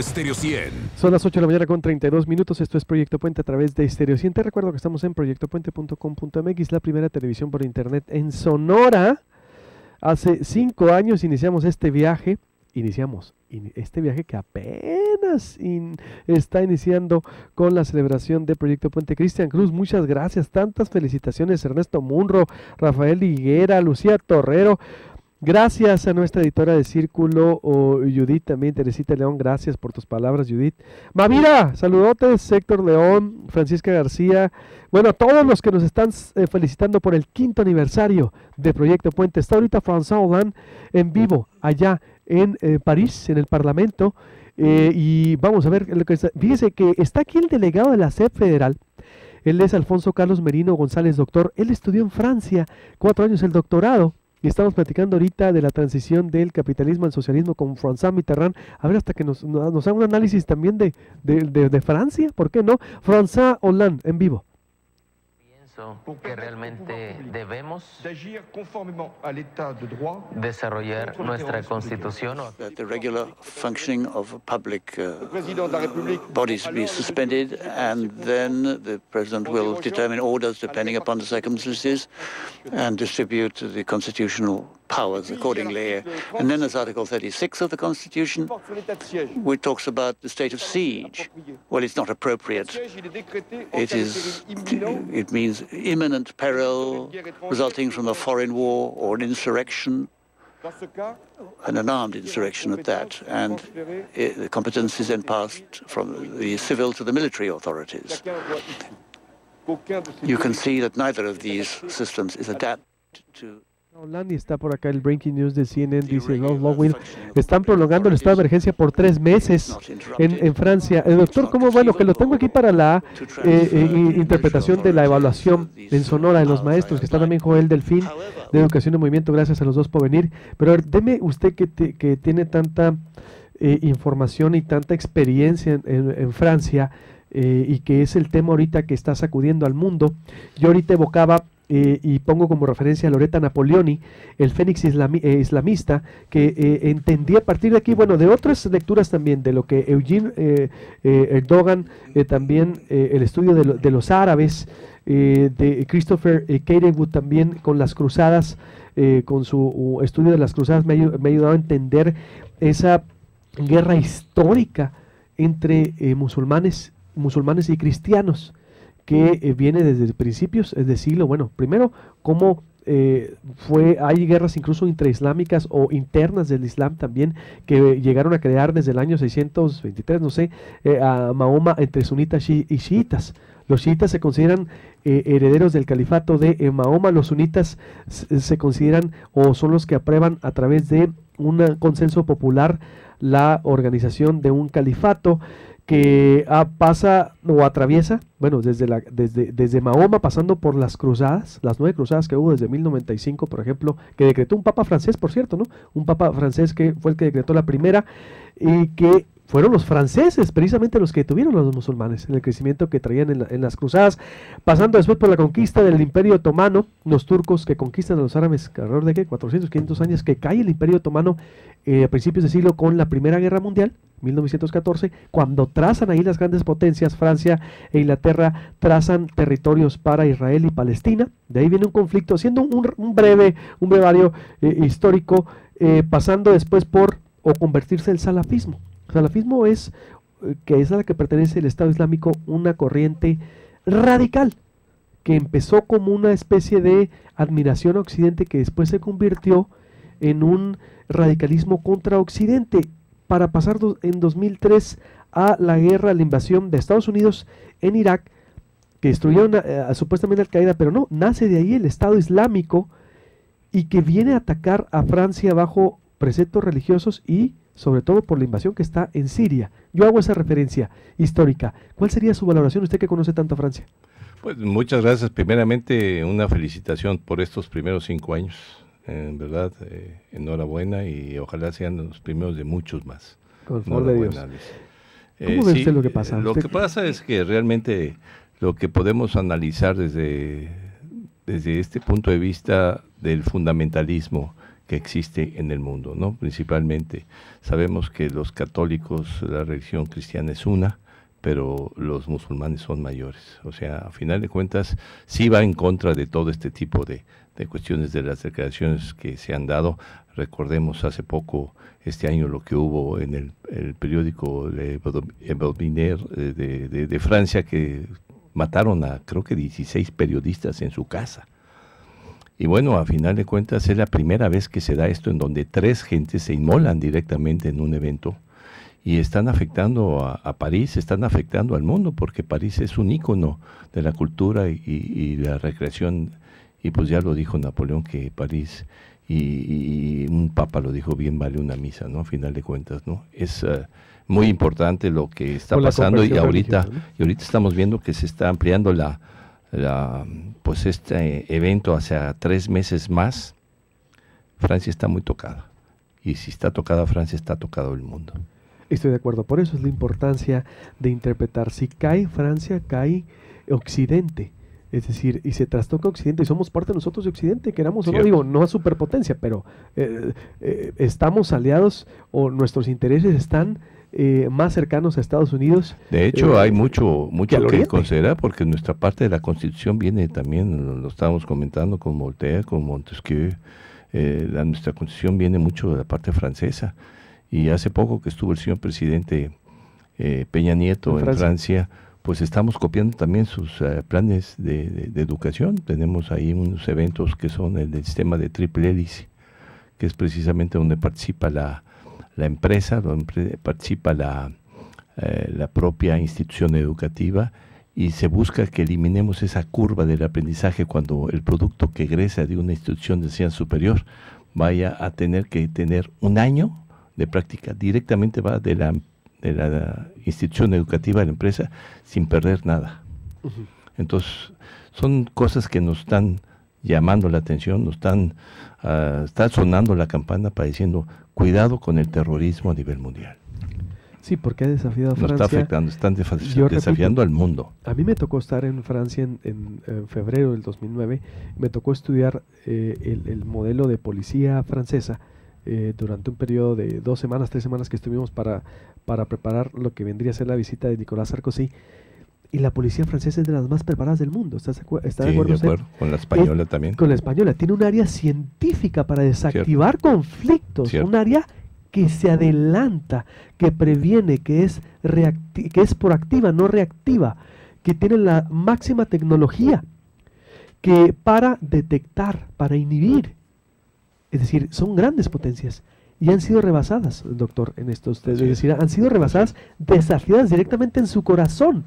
Estéreo 100. Son las 8 de la mañana con 32 minutos. Esto es Proyecto Puente a través de Estéreo 100. Te recuerdo que estamos en proyectopuente.com.mx, la primera televisión por internet en Sonora. Hace cinco años iniciamos este viaje. Iniciamos este viaje que apenas está iniciando con la celebración de Proyecto Puente. Cristian Cruz, muchas gracias. Tantas felicitaciones. Ernesto Munro, Rafael Higuera, Lucía Torrero. Gracias a nuestra editora de Círculo, Judith, también Teresita León, gracias por tus palabras, Judith. Mavira, saludotes, Héctor León, Francisca García, bueno, a todos los que nos están eh, felicitando por el quinto aniversario de Proyecto Puente. Está ahorita François Hollande en vivo allá en eh, París, en el Parlamento, eh, y vamos a ver lo que está. Fíjese que está aquí el delegado de la SEP federal, él es Alfonso Carlos Merino González, doctor. Él estudió en Francia cuatro años el doctorado y estamos platicando ahorita de la transición del capitalismo al socialismo con François Mitterrand. A ver, hasta que nos, nos haga un análisis también de, de, de, de Francia, ¿por qué no? François Hollande, en vivo que realmente debemos desarrollar nuestra constitución. That the regular functioning of public uh, bodies be suspended, and then the president will determine orders depending upon the circumstances and distribute the constitutional powers accordingly. And then there's Article 36 of the Constitution, which talks about the state of siege. Well, it's not appropriate. It is. It means imminent peril resulting from a foreign war or an insurrection and an armed insurrection at that, and the competence is then passed from the civil to the military authorities. You can see that neither of these systems is adapted to Hollande está por acá el Breaking News de CNN, dice Lowell. Están prolongando el estado de emergencia por tres meses en, en Francia. El doctor, ¿cómo? Bueno, que lo tengo aquí para la eh, eh, interpretación de la evaluación en Sonora de los maestros, que está también Joel Delfín de Educación de Movimiento. Gracias a los dos por venir. Pero a ver, deme usted que, te, que tiene tanta eh, información y tanta experiencia en, en, en Francia. Eh, y que es el tema ahorita que está sacudiendo al mundo. Yo ahorita evocaba eh, y pongo como referencia a Loreta Napoleoni, el Fénix eh, islamista, que eh, entendía a partir de aquí, bueno, de otras lecturas también, de lo que Eugene Erdogan, también el estudio de, de los árabes, de Christopher Carewood también con las cruzadas, con su estudio de las cruzadas, me me ha ayudado a entender esa guerra histórica entre musulmanes musulmanes y cristianos, que eh, viene desde principios es decirlo, bueno, primero, cómo eh, fue, hay guerras incluso intraislámicas o internas del Islam también que llegaron a crear desde el año 623, no sé, eh, a Mahoma entre sunitas y chiitas. Los chiitas se consideran herederos del califato de Mahoma, los sunitas se consideran o son los que aprueban a través de un consenso popular la organización de un califato que ah, pasa o atraviesa, bueno, desde, la, desde, desde Mahoma, pasando por las cruzadas, las nueve cruzadas que hubo desde 1095, por ejemplo, que decretó un papa francés, por cierto, ¿no? Un papa francés que fue el que decretó la primera y que fueron los franceses, precisamente los que tuvieron a los musulmanes en el crecimiento que traían en, las cruzadas, pasando después por la conquista del Imperio Otomano, los turcos que conquistan a los árabes alrededor de ¿qué? 400, 500 años, que cae el Imperio Otomano eh, a principios de siglo con la Primera Guerra Mundial, 1914, cuando trazan ahí las grandes potencias, Francia e Inglaterra trazan territorios para Israel y Palestina, de ahí viene un conflicto, siendo un, breve, un brevario eh, histórico, eh, pasando después por o convertirse el salafismo salafismo es, eh, que es a la que pertenece el Estado Islámico, una corriente radical que empezó como una especie de admiración a Occidente que después se convirtió en un radicalismo contra Occidente para pasar en 2003 a la guerra, a la invasión de Estados Unidos en Irak, que destruyó eh, supuestamente Al Qaeda, pero no, nace de ahí el Estado Islámico y que viene a atacar a Francia bajo preceptos religiosos y sobre todo por la invasión que está en Siria. Yo hago esa referencia histórica. ¿Cuál sería su valoración, usted que conoce tanto a Francia? Pues muchas gracias. Primeramente, una felicitación por estos primeros cinco años. En verdad, eh, enhorabuena y ojalá sean los primeros de muchos más. Con favor de Dios. ¿Cómo ve usted lo que pasa? Lo que pasa es que realmente lo que podemos analizar desde, desde este punto de vista del fundamentalismo, que existe en el mundo, ¿no? Principalmente sabemos que los católicos, la religión cristiana es una, pero los musulmanes son mayores. O sea, a final de cuentas, sí va en contra de todo este tipo de, de cuestiones de las declaraciones que se han dado. Recordemos hace poco, este año, lo que hubo en el, el periódico Le Belbiner eh, de, de, de Francia, que mataron a creo que 16 periodistas en su casa. Y bueno, a final de cuentas es la primera vez que se da esto en donde tres gentes se inmolan directamente en un evento y están afectando a, a París, están afectando al mundo, porque París es un ícono de la cultura y, y la recreación. Y pues ya lo dijo Napoleón que París y, y, un papa lo dijo bien vale una misa, ¿no? A final de cuentas, ¿no? Es uh, muy importante lo que está pasando y ahorita, ¿no? y ahorita estamos viendo que se está ampliando la, la, pues este evento hacia tres meses más, Francia está muy tocada. Y si está tocada Francia, está tocado el mundo. Estoy de acuerdo. Por eso es la importancia de interpretar. Si cae Francia, cae Occidente. Es decir, y se trastoca Occidente, y somos parte nosotros de Occidente, queramos o no, digo, no a superpotencia, pero eh, eh, estamos aliados o nuestros intereses están eh, más cercanos a Estados Unidos. De hecho, eh, hay mucho, mucho que, que considerar porque nuestra parte de la Constitución viene también, lo, estábamos comentando con Voltaire, con Montesquieu, eh, la, nuestra Constitución viene mucho de la parte francesa. Y hace poco que estuvo el señor presidente Peña Nieto en Francia, pues estamos copiando también sus uh, planes de, de, de, educación. Tenemos ahí unos eventos que son el del sistema de triple hélice, que es precisamente donde participa la, la empresa, donde participa la, eh, la propia institución educativa y se busca que eliminemos esa curva del aprendizaje cuando el producto que egresa de una institución de enseñanza superior vaya a tener que tener un año de práctica, directamente va de la, de la institución educativa a la empresa sin perder nada. Uh -huh. Entonces, son cosas que nos están llamando la atención, nos están, uh, está sonando la campana para diciendo, cuidado con el terrorismo a nivel mundial. Sí, porque ha desafiado a Francia. Nos está afectando, están desafiando al mundo. A mí me tocó estar en Francia en, en, en febrero del 2009, me tocó estudiar eh, el, el, modelo de policía francesa eh, durante un periodo de dos semanas, tres semanas que estuvimos para, para preparar lo que vendría a ser la visita de Nicolás Sarkozy. Y la policía francesa es de las más preparadas del mundo. ¿Estás está sí, de acuerdo? De acuerdo. Con la española es, también. Con la española. Tiene un área científica para desactivar Cierto. conflictos. Cierto. Un área que se adelanta, que previene, que es, que es proactiva, no reactiva, que tiene la máxima tecnología, que para detectar, para inhibir. Es decir, son grandes potencias y han sido rebasadas, doctor, en estos, es decir, han sido rebasadas, desafiadas directamente en su corazón.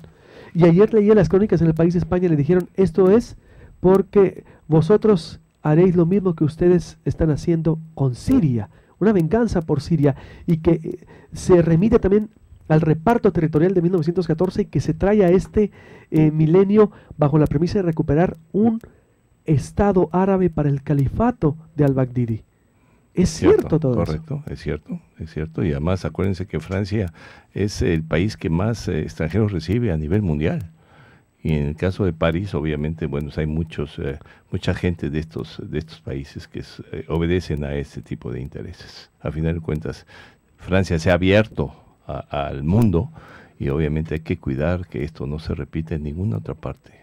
Y ayer leía las crónicas en el país de España y le dijeron, esto es porque vosotros haréis lo mismo que ustedes están haciendo con Siria, una venganza por Siria, y que eh, se remite también al reparto territorial de 1914 y que se trae a este eh, milenio bajo la premisa de recuperar un Estado árabe para el califato de al-Baghdadi. Es cierto, cierto todo correcto, eso. es cierto, es cierto. Y además acuérdense que Francia es el país que más eh, extranjeros recibe a nivel mundial. Y en el caso de París, obviamente, bueno, hay muchos, eh, mucha gente de estos, de estos países que es, eh, obedecen a este tipo de intereses. A final de cuentas, Francia se ha abierto al mundo y obviamente hay que cuidar que esto no se repita en ninguna otra parte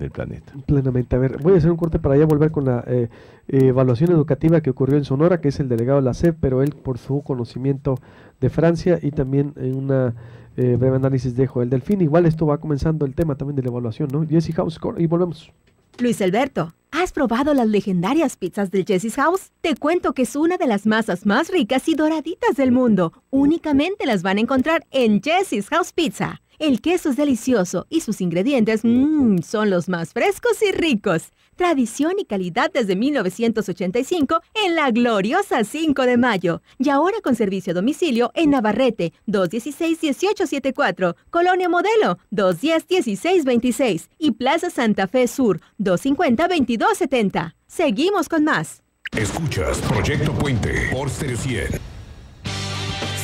del planeta. Plenamente. A ver, voy a hacer un corte para ya volver con la eh, eh, evaluación educativa que ocurrió en Sonora, que es el delegado de la SEP, pero él por su conocimiento de Francia y también en una eh, breve análisis de Joel Delfín. Igual esto va comenzando el tema también de la evaluación, ¿no? Jesse House y volvemos. Luis Alberto, ¿has probado las legendarias pizzas del Jesse's House? Te cuento que es una de las masas más ricas y doraditas del mundo. Únicamente las van a encontrar en Jesse's House Pizza. El queso es delicioso y sus ingredientes mmm, son los más frescos y ricos. Tradición y calidad desde 1985 en la gloriosa 5 de mayo. Y ahora con servicio a domicilio en Navarrete 216-1874, Colonia Modelo 210-1626 y Plaza Santa Fe Sur 250-2270. Seguimos con más. Escuchas Proyecto Puente por Stereo 100.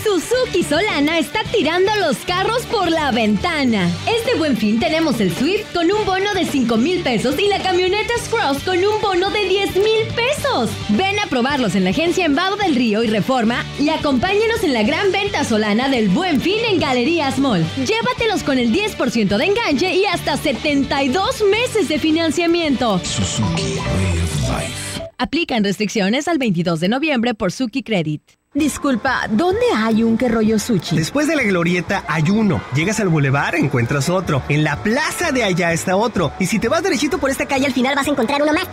Suzuki Solana está tirando los carros por la ventana. Este buen fin tenemos el Swift con un bono de 5 mil pesos y la camioneta Cross con un bono de 10 mil pesos. Ven a probarlos en la agencia en del Río y Reforma y acompáñenos en la gran venta solana del buen fin en Galerías Mall. Llévatelos con el 10% de enganche y hasta 72 meses de financiamiento. Suzuki Way of Life. Aplican restricciones al 22 de noviembre por Suki Credit. Disculpa, ¿dónde hay un que rollo sushi? Después de la glorieta hay uno. Llegas al bulevar, encuentras otro. En la plaza de allá está otro. Y si te vas derechito por esta calle, al final vas a encontrar uno más.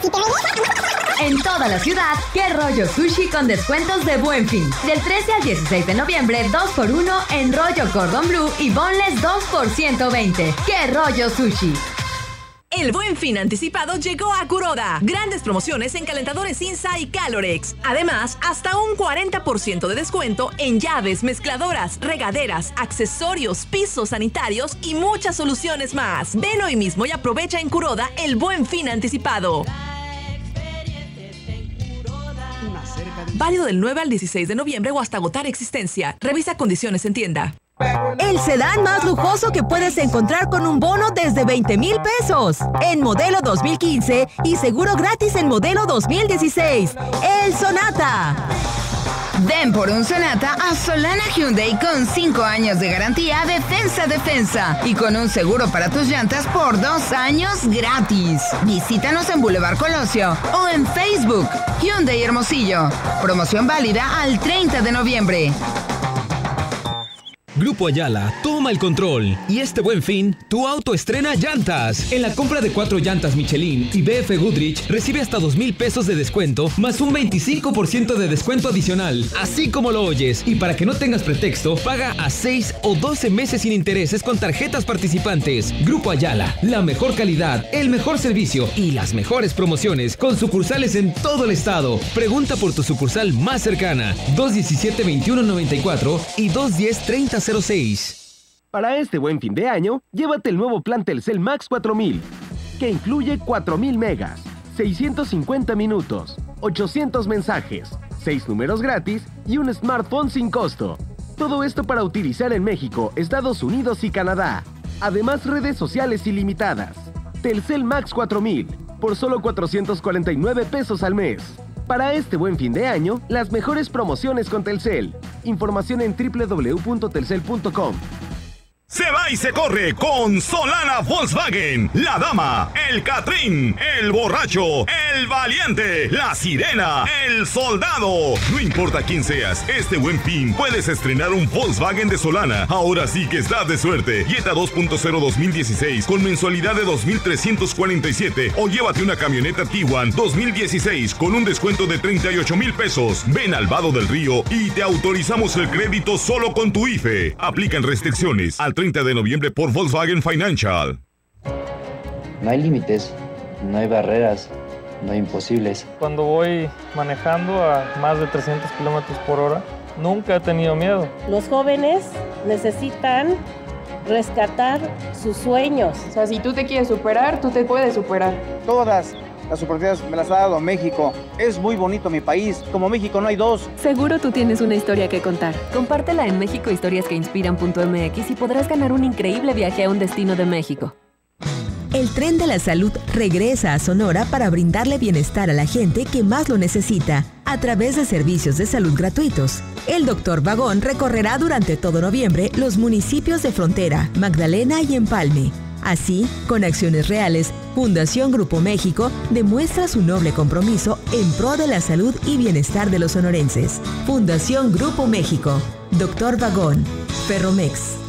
en toda la ciudad, qué rollo sushi con descuentos de buen fin. Del 13 al 16 de noviembre, 2x1 en rollo cordon blue y bonles 2 por 120. ¡Qué rollo sushi! El buen fin anticipado llegó a Kuroda. Grandes promociones en calentadores Insa y Calorex. Además, hasta un 40% de descuento en llaves, mezcladoras, regaderas, accesorios, pisos sanitarios y muchas soluciones más. Ven hoy mismo y aprovecha en Kuroda el buen fin anticipado. Válido del 9 al 16 de noviembre o hasta agotar existencia. Revisa condiciones en tienda. El sedán más lujoso que puedes encontrar con un bono desde 20 mil pesos. En modelo 2015 y seguro gratis en modelo 2016. El Sonata. Den por un Sonata a Solana Hyundai con 5 años de garantía Defensa Defensa y con un seguro para tus llantas por 2 años gratis. Visítanos en Boulevard Colosio o en Facebook Hyundai Hermosillo. Promoción válida al 30 de noviembre. Grupo Ayala toma el control y este buen fin, tu auto estrena llantas. En la compra de cuatro llantas Michelin y BF Goodrich recibe hasta dos mil pesos de descuento más un 25% de descuento adicional, así como lo oyes. Y para que no tengas pretexto, paga a 6 o 12 meses sin intereses con tarjetas participantes. Grupo Ayala, la mejor calidad, el mejor servicio y las mejores promociones con sucursales en todo el estado. Pregunta por tu sucursal más cercana 217 2194 y 210 30 para este buen fin de año, llévate el nuevo plan Telcel Max 4000, que incluye 4000 megas, 650 minutos, 800 mensajes, 6 números gratis y un smartphone sin costo. Todo esto para utilizar en México, Estados Unidos y Canadá. Además, redes sociales ilimitadas. Telcel Max 4000, por solo 449 pesos al mes. Para este buen fin de año, las mejores promociones con Telcel. Información en www.telcel.com. Se va y se corre con Solana Volkswagen. La dama, el Catrín, el borracho, el valiente, la sirena, el soldado. No importa quién seas, este buen fin puedes estrenar un Volkswagen de Solana. Ahora sí que estás de suerte. Jetta 2.0 2016 con mensualidad de 2.347 o llévate una camioneta Tiguan 2016 con un descuento de 38 mil pesos. Ven al Vado del Río y te autorizamos el crédito solo con tu IFE. Aplican restricciones al 30 de noviembre por Volkswagen Financial. No hay límites, no hay barreras, no hay imposibles. Cuando voy manejando a más de 300 kilómetros por hora, nunca he tenido miedo. Los jóvenes necesitan rescatar sus sueños. O sea, si tú te quieres superar, tú te puedes superar. Todas las oportunidades me las ha dado México. Es muy bonito mi país. Como México no hay dos. Seguro tú tienes una historia que contar. Compártela en Méxicohistoriasqueinspiran.mx y podrás ganar un increíble viaje a un destino de México. El tren de la salud regresa a Sonora para brindarle bienestar a la gente que más lo necesita a través de servicios de salud gratuitos. El doctor Vagón recorrerá durante todo noviembre los municipios de Frontera, Magdalena y Empalme Así, con acciones reales, Fundación Grupo México demuestra su noble compromiso en pro de la salud y bienestar de los sonorenses. Fundación Grupo México, Doctor Vagón, Ferromex.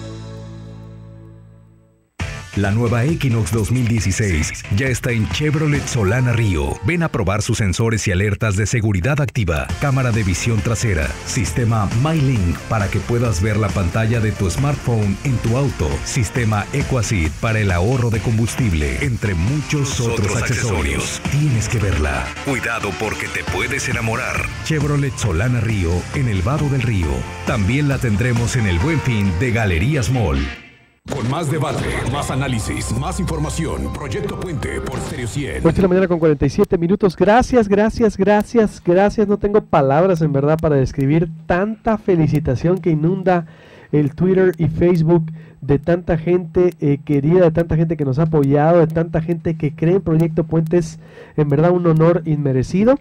La nueva Equinox 2016 ya está en Chevrolet Solana Río. Ven a probar sus sensores y alertas de seguridad activa, cámara de visión trasera, sistema MyLink para que puedas ver la pantalla de tu smartphone en tu auto, sistema EquaSeat para el ahorro de combustible, entre muchos otros, accesorios. Tienes que verla. Cuidado porque te puedes enamorar. Chevrolet Solana Río en el Vado del Río. También la tendremos en el Buen Fin de Galerías Mall. Con más debate, más análisis, más información. Proyecto Puente por Stereo 100. 8 de la mañana con 47 minutos. Gracias, gracias, gracias, gracias. No tengo palabras en verdad para describir tanta felicitación que inunda el Twitter y Facebook de tanta gente eh, querida, de tanta gente que nos ha apoyado, de tanta gente que cree en Proyecto Puente. Es en verdad un honor inmerecido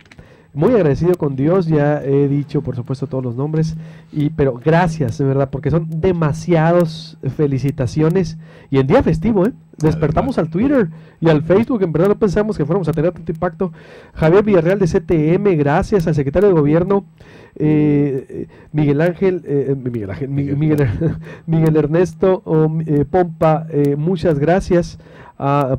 muy agradecido con Dios, ya he dicho por supuesto todos los nombres, y, pero gracias, de verdad, porque son demasiados felicitaciones y en día festivo, ¿eh? Despertamos al Twitter y al Facebook, en verdad no pensamos que fuéramos a tener tanto impacto. Javier Villarreal de CTM, gracias al secretario de Gobierno, eh, Miguel Ángel, eh, Miguel, Ángel Miguel, Miguel, Ernesto eh, Pompa, muchas gracias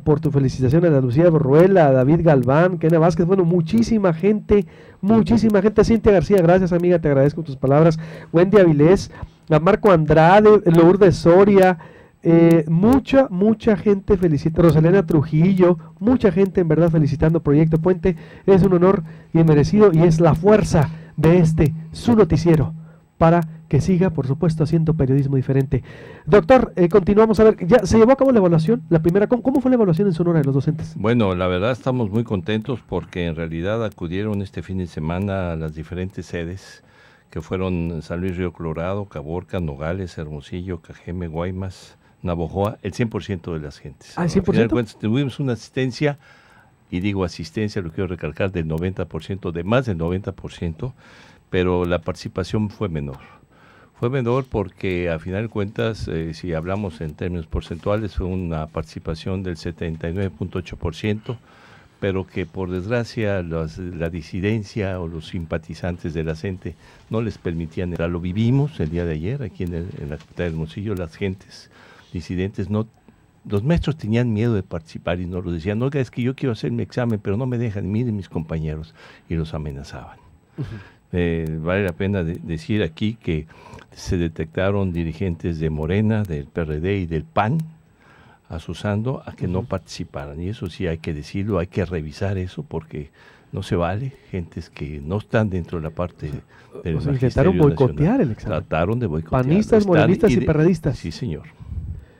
por tu felicitación a Lucía Borruela, a David Galván, Kena Vázquez, bueno, muchísima gente, muchísima gente. Cintia García, gracias amiga, te agradezco tus palabras. Wendy Avilés, a Marco Andrade, Lourdes Soria, eh, mucha, mucha gente felicita, Rosalena Trujillo, mucha gente en verdad felicitando Proyecto Puente. Es un honor y merecido y es la fuerza de este, su noticiero, para que siga, por supuesto, haciendo periodismo diferente. Doctor, eh, continuamos a ver, ya se llevó a cabo la evaluación, la primera, ¿cómo, fue la evaluación en Sonora de los docentes? Bueno, la verdad estamos muy contentos porque en realidad acudieron este fin de semana a las diferentes sedes que fueron San Luis Río Colorado, Caborca, Nogales, Hermosillo, Cajeme, Guaymas, Navojoa, el 100% de las gentes. Ah, 100%. tuvimos una asistencia, y digo asistencia, lo quiero recalcar, del 90%, de más del 90%, pero la participación fue menor. Fue menor porque a final de cuentas, eh, si hablamos en términos porcentuales, fue una participación del 79.8%, pero que por desgracia la disidencia o los simpatizantes de la gente no les permitían. Lo vivimos el día de ayer aquí en, la capital del Hermosillo, las gentes disidentes no los maestros tenían miedo de participar y no lo decían, oiga, es que yo quiero hacer mi examen, pero no me dejan, miren mis compañeros, y los amenazaban. Eh, vale la pena decir aquí que se detectaron dirigentes de Morena, del PRD y del PAN asusando a que no participaran. Y eso sí hay que decirlo, hay que revisar eso porque no se vale. Gentes que no están dentro de la parte del o sea, intentaron boicotear el examen. Trataron de boicotear. Panistas, morenistas y, perredistas. Sí, señor.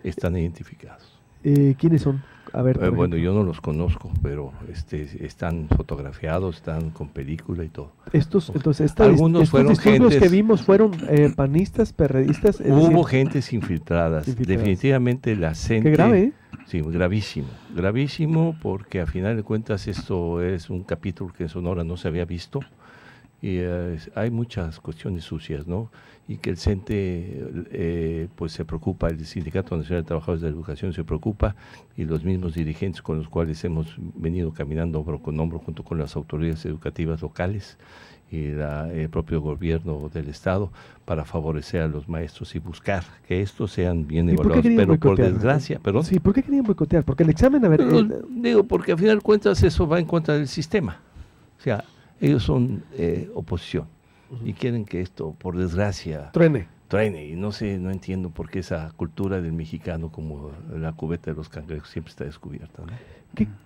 Están identificados. Eh, ¿Quiénes son? A ver, eh, bueno, yo no los conozco, pero este, están fotografiados, están con película y todo. Estos, entonces, algunos fueron gentes, que vimos fueron eh, panistas, perredistas. Hubo gentes infiltradas. Definitivamente la gente. Qué grave. ¿eh? Sí, gravísimo, gravísimo, porque a final de cuentas esto es un capítulo que en Sonora no se había visto y hay muchas cuestiones sucias, ¿no? y que el CENTE eh, pues se preocupa, el Sindicato Nacional de Trabajadores de la Educación se preocupa y los mismos dirigentes con los cuales hemos venido caminando hombro con hombro junto con las autoridades educativas locales y el propio gobierno del Estado para favorecer a los maestros y buscar que estos sean bien evaluados. Pero por desgracia, perdón. Sí, ¿por qué querían boicotear? Porque el examen, a ver... Eh, digo, porque al final de cuentas eso va en contra del sistema. O sea, ellos son eh, oposición y quieren que esto, por desgracia, truene. Truene. Y no sé, no entiendo por qué esa cultura del mexicano, como la cubeta de los cangrejos, siempre está descubierta.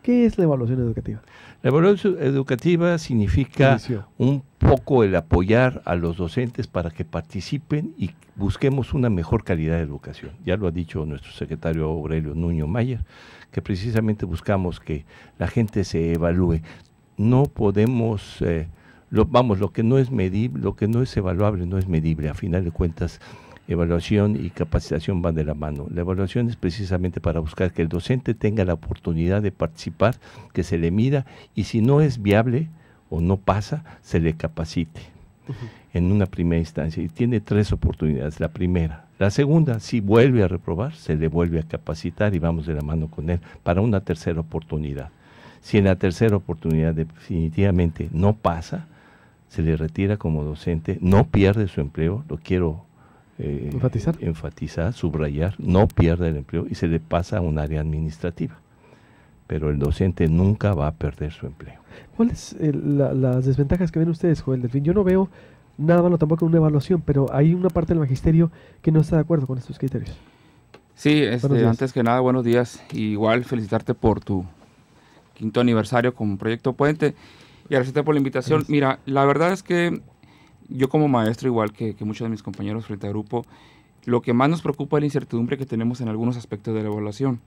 ¿Qué, es la evaluación educativa? La evaluación educativa significa un poco el apoyar a los docentes para que participen y busquemos una mejor calidad de educación. Ya lo ha dicho nuestro secretario Aurelio Nuño Mayer, que precisamente buscamos que la gente se evalúe. No podemos eh, lo, vamos, lo que no es medible, lo que no es evaluable no es medible. A final de cuentas, evaluación y capacitación van de la mano. La evaluación es precisamente para buscar que el docente tenga la oportunidad de participar, que se le mida y si no es viable o no pasa, se le capacite en una primera instancia. Y tiene tres oportunidades. La primera. La segunda, si vuelve a reprobar, se le vuelve a capacitar y vamos de la mano con él para una tercera oportunidad. Si en la tercera oportunidad definitivamente no pasa, se le retira como docente, no pierde su empleo, lo quiero eh, enfatizar. enfatizar, subrayar, no pierde el empleo y se le pasa a un área administrativa. Pero el docente nunca va a perder su empleo. ¿Cuáles eh, las desventajas que ven ustedes, Joel Delfín? Yo no veo nada malo tampoco en una evaluación, pero hay una parte del magisterio que no está de acuerdo con estos criterios. Sí, este, antes que nada, buenos días. igual felicitarte por tu quinto aniversario con Proyecto Puente y agradecerte por la invitación. Mira, la verdad es que yo como maestro, igual que, muchos de mis compañeros frente al grupo, Lo que más nos preocupa es la incertidumbre que tenemos en algunos aspectos de la evaluación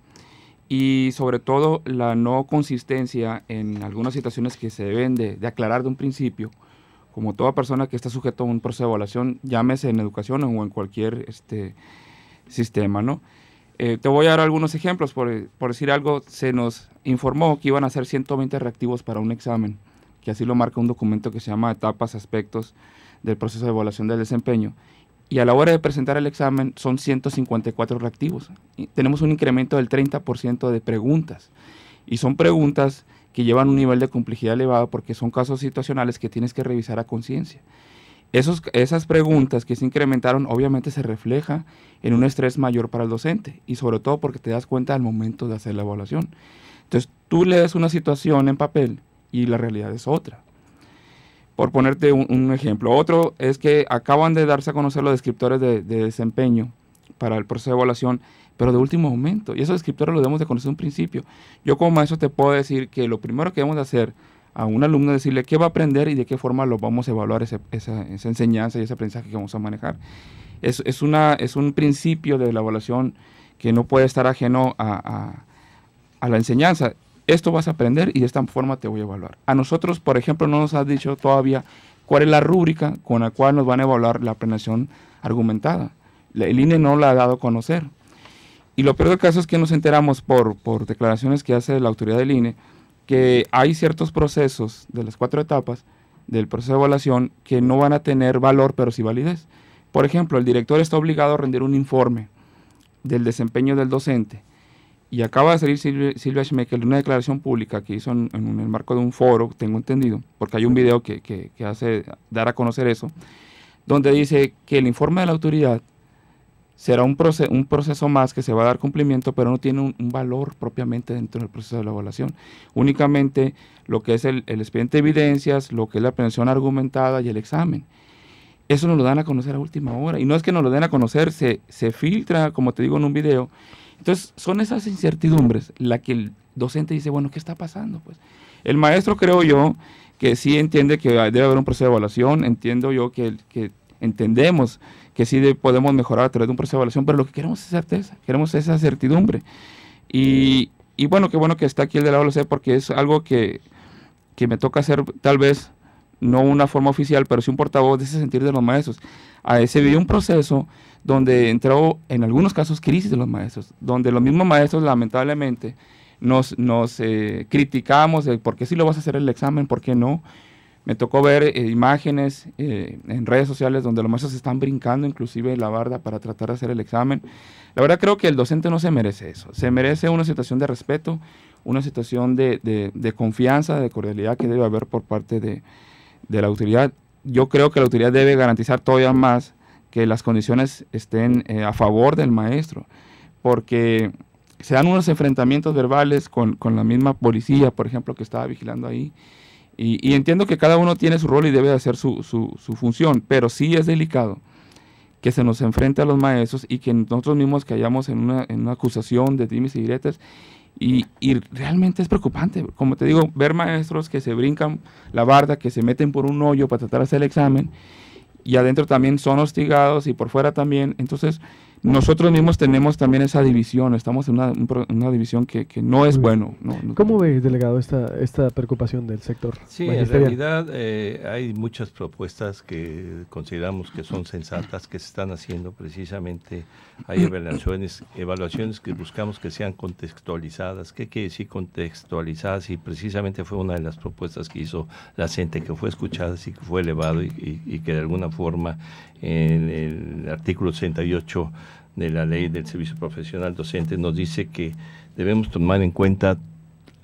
y sobre todo la no consistencia en algunas situaciones que se deben de, aclarar de un principio, como toda persona que está sujeto a un proceso de evaluación, llámese en educación o en cualquier este, sistema, ¿no? Eh, te voy a dar algunos ejemplos, por, por, decir algo, se nos informó que iban a ser 120 reactivos para un examen, que así lo marca un documento que se llama Etapas, Aspectos del Proceso de Evaluación del Desempeño, y a la hora de presentar el examen son 154 reactivos. Y tenemos un incremento del 30% de preguntas. Y son preguntas que llevan un nivel de complejidad elevado porque son casos situacionales que tienes que revisar a conciencia. Esas preguntas que se incrementaron obviamente se refleja en un estrés mayor para el docente y sobre todo porque te das cuenta al momento de hacer la evaluación. Entonces tú lees una situación en papel y la realidad es otra por ponerte un, ejemplo. Otro es que acaban de darse a conocer los descriptores de, desempeño para el proceso de evaluación, pero de último momento. Y esos descriptores los debemos de conocer en un principio. Yo como maestro te puedo decir que lo primero que debemos de hacer a un alumno decirle qué va a aprender y de qué forma lo vamos a evaluar esa, enseñanza y ese aprendizaje que vamos a manejar. Es, un principio de la evaluación que no puede estar ajeno a, a la enseñanza esto vas a aprender y de esta forma te voy a evaluar. A nosotros, por ejemplo, no nos has dicho todavía cuál es la rúbrica con la cual nos van a evaluar la planeación argumentada. El INE no la ha dado a conocer. Y lo peor del caso es que nos enteramos por, por declaraciones que hace la autoridad del INE que hay ciertos procesos de las cuatro etapas del proceso de evaluación que no van a tener valor, pero sí validez. Por ejemplo, el director está obligado a rendir un informe del desempeño del docente y acaba de salir Silvia, Schmeckel en una declaración pública que hizo en, el marco de un foro, tengo entendido, porque hay un video que, que, hace dar a conocer eso, donde dice que el informe de la autoridad será un, proceso, un proceso más que se va a dar cumplimiento, pero no tiene un, valor propiamente dentro del proceso de la evaluación. Únicamente lo que es el, el expediente de evidencias, lo que es la prevención argumentada y el examen. Eso nos lo dan a conocer a última hora. Y no es que nos lo den a conocer, se, se filtra, como te digo en un video, entonces, son esas incertidumbres la que el docente dice, bueno, ¿qué está pasando? Pues el maestro creo yo que sí entiende que debe haber un proceso de evaluación, entiendo yo que entendemos que sí podemos mejorar a través de un proceso de evaluación, pero lo que queremos es certeza, queremos esa certidumbre. Y, bueno, qué bueno que está aquí el de la evaluación porque es algo que, que me toca hacer tal vez no una forma oficial, pero sí un portavoz de ese sentir de los maestros. A se vivió un proceso donde entró en algunos casos crisis de los maestros, donde los mismos maestros lamentablemente nos, nos eh, criticamos de por qué si lo vas a hacer el examen, por qué no. Me tocó ver eh, imágenes eh, en redes sociales donde los maestros están brincando inclusive la barda para tratar de hacer el examen. La verdad creo que el docente no se merece eso, se merece una situación de respeto, una situación de, de, confianza, de cordialidad que debe haber por parte de, de la autoridad. Yo creo que la autoridad debe garantizar todavía más que las condiciones estén eh, a favor del maestro, porque se dan unos enfrentamientos verbales con, la misma policía, por ejemplo, que estaba vigilando ahí. Y, entiendo que cada uno tiene su rol y debe hacer su, función, pero sí es delicado que se nos enfrente a los maestros y que nosotros mismos callamos en en una acusación de dimes y diretes. Y, realmente es preocupante, como te digo, ver maestros que se brincan la barda, que se meten por un hoyo para tratar de hacer el examen y adentro también son hostigados y por fuera también. Entonces, nosotros mismos tenemos también esa división, estamos en una, división que, no es bueno. ¿Cómo ve, delegado, esta, esta preocupación del sector? Sí, en realidad eh, hay muchas propuestas que consideramos que son sensatas, que se están haciendo precisamente. Hay evaluaciones, evaluaciones que buscamos que sean contextualizadas. ¿Qué quiere decir contextualizadas? Y precisamente fue una de las propuestas que hizo la gente, que fue escuchada y que fue elevado y, y que de alguna forma en el artículo 68 de la ley del servicio profesional docente nos dice que debemos tomar en cuenta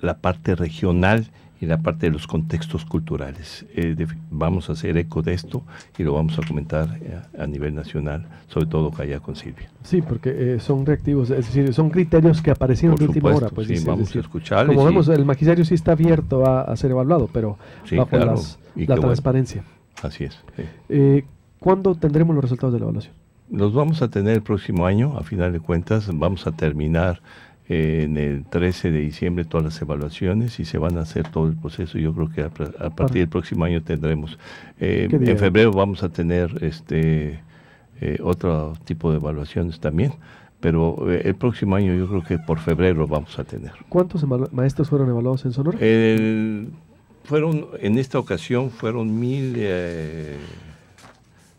la parte regional y la parte de los contextos culturales. Eh, vamos a hacer eco de esto y lo vamos a comentar eh, a nivel nacional, sobre todo allá con Silvia. Sí, porque eh, son reactivos, es decir, son criterios que aparecieron de última hora. Pues, sí, vamos a escuchar. Como vemos, el magisterio sí está abierto a, ser evaluado, pero bajo la transparencia. Así es. ¿Cuándo tendremos los resultados de la evaluación? Los vamos a tener el próximo año, a final de cuentas, vamos a terminar eh, en el 13 de diciembre todas las evaluaciones y se van a hacer todo el proceso. Yo creo que a, partir del próximo año tendremos. Eh, en febrero vamos a tener este eh, otro tipo de evaluaciones también. Pero el próximo año yo creo que por febrero vamos a tener. ¿Cuántos maestros fueron evaluados en Sonora? El- fueron, en esta ocasión fueron mil, eh,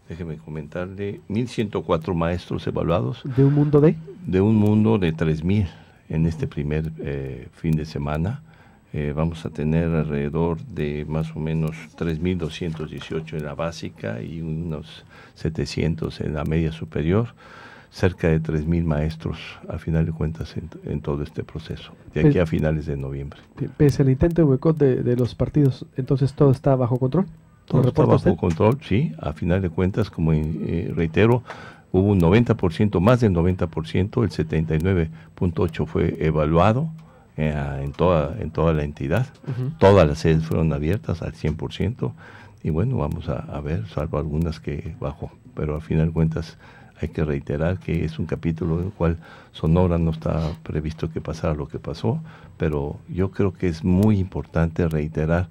déjeme comentarle, 1104 maestros evaluados. ¿De un mundo de? De un mundo de 3000 en este primer eh, fin de semana. Eh, vamos a tener alrededor de más o menos 3.218 en la básica y unos 700 en la media superior, cerca de 3.000 maestros a final de cuentas en, en todo este proceso, de aquí a finales de noviembre. Pese al intento de boicot de, de los partidos, entonces todo está bajo control. ¿Lo Todo está bajo control, sí, a final de cuentas, como eh, reitero, hubo un 90%, más del 90%, el 79.8 fue evaluado eh, en, toda, en toda la entidad. Todas las sedes fueron abiertas al 100% y bueno, vamos a, a ver, salvo algunas que bajó, pero a final de cuentas hay que reiterar que es un capítulo en el cual Sonora no está previsto que pasara lo que pasó, pero yo creo que es muy importante reiterar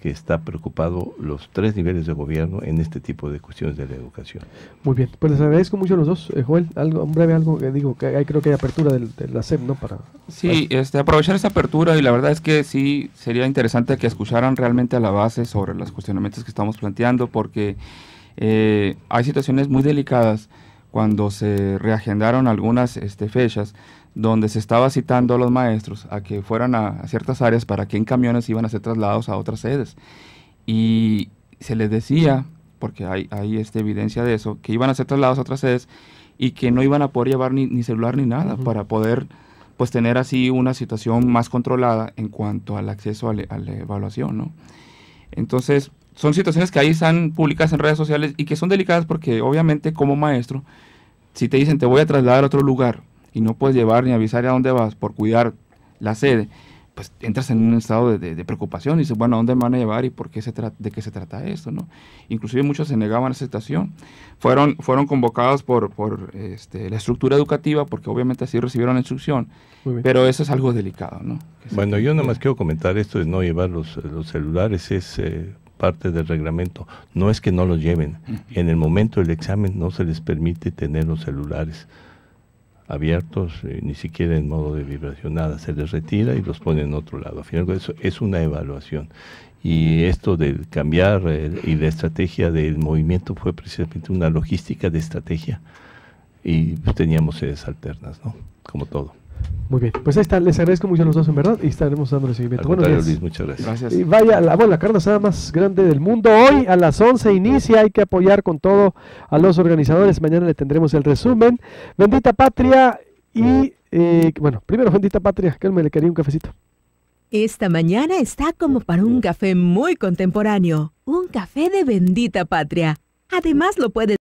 que está preocupado los tres niveles de gobierno en este tipo de cuestiones de la educación. Muy bien, pues les agradezco mucho a los dos. Eh, Joel, algo, un breve algo que digo, que hay, creo que hay apertura del- de la SEP, ¿no? Para, Sí, este, aprovechar esa apertura y la verdad es que sí sería interesante que escucharan realmente a la base sobre los cuestionamientos que estamos planteando porque eh, hay situaciones muy delicadas cuando se reagendaron algunas este, fechas donde se estaba citando a los maestros a que fueran a, a ciertas áreas para que en camiones iban a ser trasladados a otras sedes. Y se les decía, porque hay, hay este, evidencia de eso, que iban a ser trasladados a otras sedes y que no iban a poder llevar ni, ni celular ni nada para poder pues tener así una situación más controlada en cuanto al acceso a, la- a la evaluación, ¿no? Entonces, son situaciones que ahí están publicadas en redes sociales y que son delicadas porque obviamente como maestro, si te dicen te voy a trasladar a otro lugar y no puedes llevar ni avisar a dónde vas por cuidar la sede, pues entras en un estado de, de- de preocupación y dices, bueno, ¿a dónde me van a llevar y por qué se trata, de qué se trata esto? ¿no? Inclusive muchos se negaban a esa situación. Fueron, fueron convocados por, por este, la estructura educativa porque obviamente así recibieron la instrucción, pero eso es algo delicado. ¿no? Bueno, yo nada más quiero comentar esto de no llevar los, los celulares, es eh, parte del reglamento. No es que no los lleven. En el momento del examen no se les permite tener los celulares abiertos, eh, ni siquiera en modo de vibración, nada. Se les retira y los pone en otro lado. Al final, eso es una evaluación. Y esto del cambiar eh, y la estrategia del movimiento fue precisamente una logística de estrategia. Y pues, teníamos sedes alternas, ¿no? Como todo. Muy bien, pues ahí está, les agradezco mucho a los dos en verdad y estaremos dándole seguimiento. Buenos días. Luis, muchas gracias. Gracias. Y vaya, la, bueno, la carne asada más grande del mundo. Hoy a las 11 inicia, hay que apoyar con todo a los organizadores. Mañana le tendremos el resumen. Bendita Patria y, eh, bueno, primero Bendita Patria, que me le quería un cafecito. Esta mañana está como para un café muy contemporáneo, un café de bendita patria. Además lo puedes